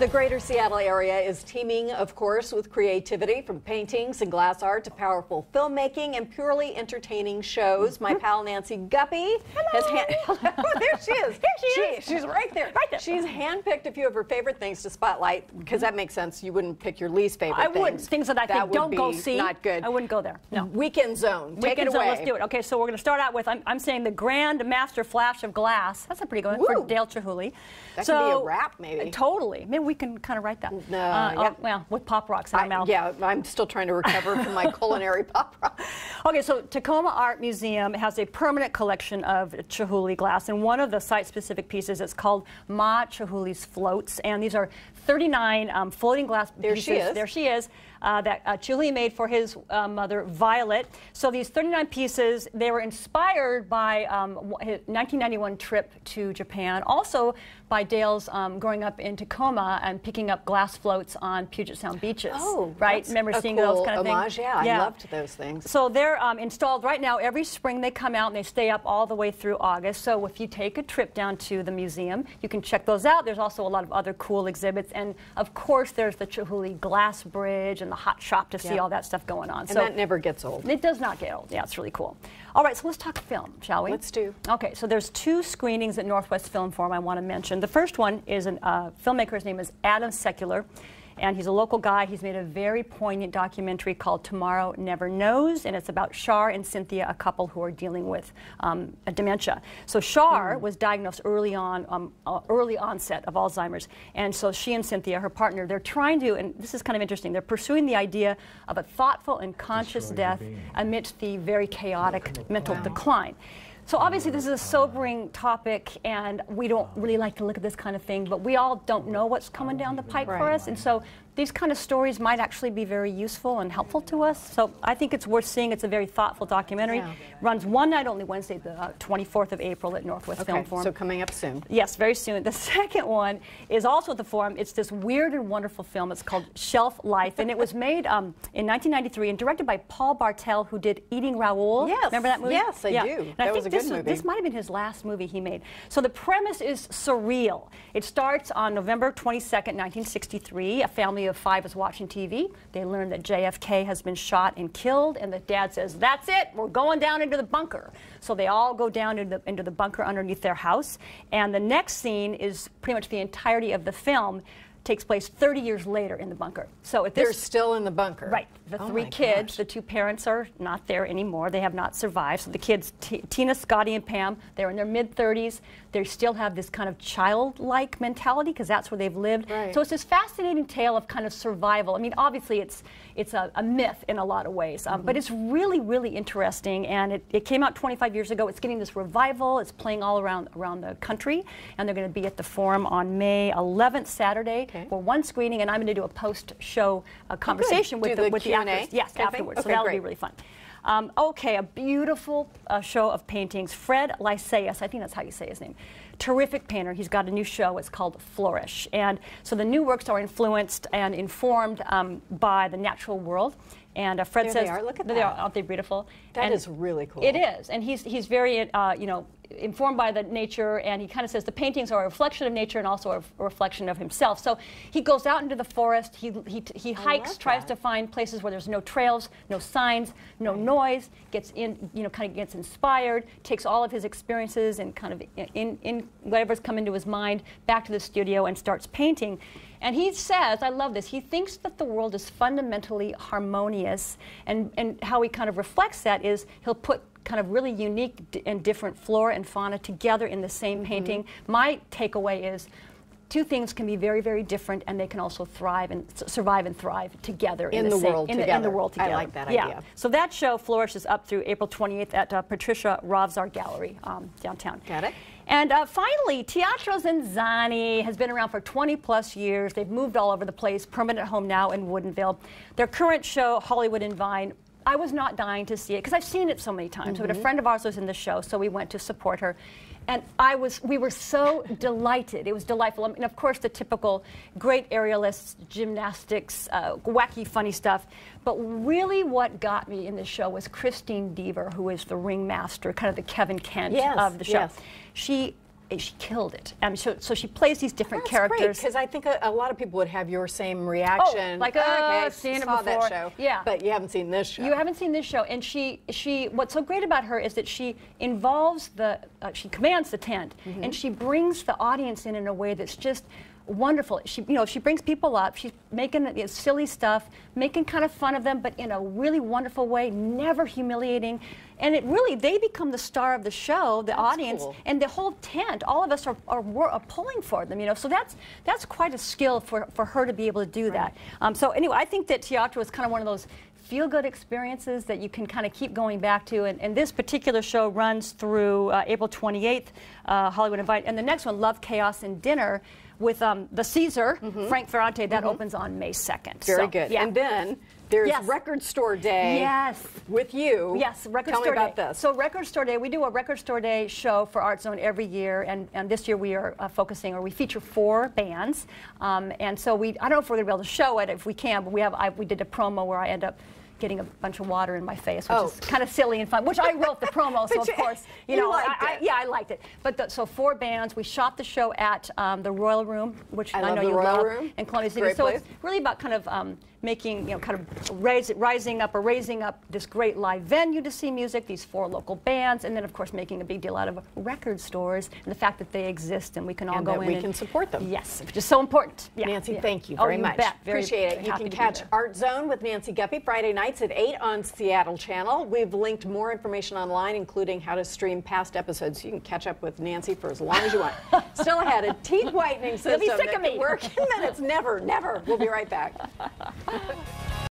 The greater Seattle area is teeming, of course, with creativity from paintings and glass art to powerful filmmaking and purely entertaining shows. My mm-hmm. pal Nancy Guppy has hand- oh, there she is. There she is. She's right there. Right there. She's handpicked a few of her favorite things to spotlight because that mm-hmm. makes sense. You wouldn't pick your least favorite I things. wouldn't. Things that I think would don't go see. Not good. I wouldn't go there. No. Weekend zone. Take Weekend it zone, let's do it. Okay, so we're going to start out with I'm, I'm saying the Grand Master Flash of Glass. That's a pretty good one for Dale Chihuly. That so, could be a rap, maybe. totally. We can kind of write that. No, Uh, yeah. oh, well, with pop rocks in our mouth. yeah, I'm still trying to recover from my culinary pop rock. Okay, so Tacoma Art Museum has a permanent collection of Chihuly glass, and one of the site-specific pieces is called Ma Chihuly's Floats, and these are 39 um, floating glass There pieces. she is. There she is. Uh, that uh, Chihuly made for his uh, mother, Violet. So these 39 pieces, they were inspired by um, his 1991 trip to Japan, also by Dale's um, growing up in Tacoma and picking up glass floats on Puget Sound beaches. Oh, right? Remember seeing cool those kind of homage. things? Yeah, I loved those things. So they're um, installed right now. Every spring they come out and they stay up all the way through August. So if you take a trip down to the museum, you can check those out. There's also a lot of other cool exhibits. And of course, there's the Chihuly Glass Bridge and the hot shop to see Yeah. all that stuff going on. And so that never gets old. it does not get old. Yeah, it's really cool. All right, so let's talk film, shall we? Let's do. Okay, so there's two screenings at Northwest Film Forum I want to mention. The first one is a uh, filmmaker. His name is Adam Sekuler, and he's a local guy. He's made a very poignant documentary called Tomorrow Never Knows, and it's about Shar and Cynthia, a couple who are dealing with um, a dementia. So Shar was diagnosed early on, um, uh, early onset of Alzheimer's, and so she and Cynthia, her partner, they're trying to, and this is kind of interesting. They're pursuing the idea of a thoughtful and conscious Destroy death amidst the very chaotic mental decline. So obviously this is a sobering topic, and we don't really like to look at this kind of thing, but we all don't know what's coming down the pipe for us, and so these kind of stories might actually be very useful and helpful to us. So I think it's worth seeing. It's a very thoughtful documentary. Yeah. Runs one night only, Wednesday, the uh, 24th of April at Northwest Film Okay, Forum. so coming up soon. Yes, very soon. The second one is also at the forum. It's this weird and wonderful film. It's called Shelf Life, and it was made um, in 1993 and directed by Paul Bartel, who did Eating Raoul. Yes, remember that movie? yes, I yeah. do. And That I was think a this good movie. This might have been his last movie he made. So the premise is surreal. It starts on November 22nd, 1963. A family of five is watching TV. They learn that JFK has been shot and killed, and the dad says, "That's it. We're going down into the bunker." So they all go down into the, into the bunker underneath their house. And the next scene is pretty much the entirety of the film takes place 30 years later in the bunker. So at this They're still in the bunker. Right. The Oh three kids, gosh. the two parents are not there anymore. They have not survived. So the kids, T- Tina, Scotty, and Pam, they're in their mid 30s. They still have this kind of childlike mentality because that's where they've lived. Right. So it's this fascinating tale of kind of survival. I mean, obviously, it's it's a, a myth in a lot of ways, um, Mm-hmm. but it's really, really interesting. And it, it came out 25 years ago. It's getting this revival. It's playing all around around the country, and they're going to be at the Forum on May 11th, Saturday, Okay. for one screening. And I'm going to do a post-show uh, conversation with Do the, the with the actors. Yes, kind of thing? afterwards. so that'll be really fun. Um, okay, a beautiful uh, show of paintings. Fred Lisaius, I think that's how you say his name. Terrific painter. He's got a new show. It's called Flourish. And so the new works are influenced and informed um, by the natural world. And uh, Fred There says, they are. Look at they that. Are, aren't they beautiful? That and is really cool. It is, and he's he's very uh, you know informed by the nature, and he kind of says the paintings are a reflection of nature and also a, reflection of himself. So he goes out into the forest. He he, he hikes, tries to find places where there's no trails, no signs, no noise. Gets in, you know, kind of gets inspired. Takes all of his experiences and kind of in, in whatever's come into his mind back to the studio and starts painting. And he says, I love this, he thinks that the world is fundamentally harmonious. And, and how he kind of reflects that is he'll put kind of really unique and different flora and fauna together in the same Mm-hmm. painting. My takeaway is two things can be very, very different, and they can also thrive and survive and thrive together In the, the same, world in, the, in the together. I like that yeah. idea. So that show flourishes up through April 28th at uh, Patricia Rovzar Gallery um, downtown. Got it. And uh, finally, Teatro ZinZanni has been around for 20 plus years. They've moved all over the place, permanent home now in Woodinville. Their current show, Hollywood and Vine, I was not dying to see it because I've seen it so many times. But a friend of ours was in the show, so we went to support her. And I was, we were so delighted. It was delightful. I mean, of course, the typical great aerialists, gymnastics, uh, wacky, funny stuff. But really, what got me in the show was Christine Deaver, who is the ringmaster, kind of the Kevin Kent Yes, of the show. yes. She she killed it. Um, so, so she plays these different That's characters. because I think a, a lot of people would have your same reaction. like, okay, uh, I've seen it before. that show. Yeah. but you haven't seen this show. You haven't seen this show, and she she what's so great about her is that she involves the uh, she commands the tent, Mm-hmm. and she brings the audience in in a way that's just wonderful. She you know she brings people up. She's making you know, silly stuff, making kind of fun of them, but in a really wonderful way, never humiliating. And it really they become the star of the show, the audience, cool. and the whole tent. All of us are, are, are pulling for them, you know. So that's that's quite a skill for, for her to be able to do that. Um, so anyway, I think that teatro is kind of one of those feel good experiences that you can kind of keep going back to. And, and this particular show runs through uh, April 28th, uh, Hollywood and Vine. And the next one, Love, Chaos, and Dinner, with um, the Caesar, Frank Ferrante, that opens on May 2nd. Very So, good. Yeah. And then there's Yes. Record Store Day. Yes. With you. Yes, Record Tell Store me about Day. this. So Record Store Day, we do a Record Store Day show for ArtZone every year, and, and this year we are uh, focusing, or we feature four bands, um, and so we, I don't know if we're going to be able to show it if we can, but we have, I, we did a promo where I end up getting a bunch of water in my face, which Oh. is kind of silly and fun, which I wrote the promo, so of course, you, you know, I, I, yeah, I liked it. But the, so four bands, we shot the show at um, the Royal Room, which I I, love know the you Royal love, Room. in Columbia City. Great so place. it's really about kind of um, making, you know, kind of raise, rising up or raising up this great live venue to see music, these four local bands, and then of course making a big deal out of record stores and the fact that they exist and we can all And go that in we and can support them. Yes, which is so important. Yeah, Nancy, yeah. thank you Oh, very much. Bet. Very, Appreciate it. You can catch. ArtZone with Nancy Guppy Friday nights at 8 on Seattle Channel. We've linked more information online, including how to stream past episodes. You can catch up with Nancy for as long as you want. Still ahead, a teeth whitening system be sick of me. work in minutes. Never, never. We'll be right back. Oh.